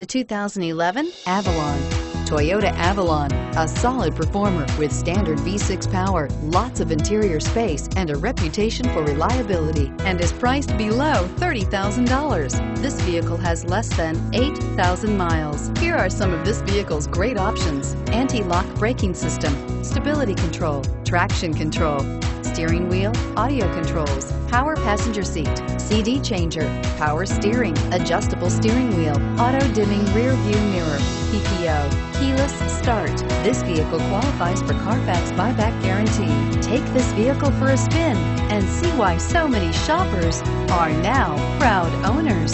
The 2011 Avalon. Toyota Avalon, a solid performer with standard V6 power, lots of interior space, and a reputation for reliability, and is priced below $30,000. This vehicle has less than 8,000 miles. Here are some of this vehicle's great options. Anti-lock braking system, stability control, traction control, steering wheel, audio controls, power passenger seat, CD changer, power steering, adjustable steering wheel, auto dimming rear view mirror, PPO, keyless start. This vehicle qualifies for Carfax buyback guarantee. Take this vehicle for a spin and see why so many shoppers are now proud owners.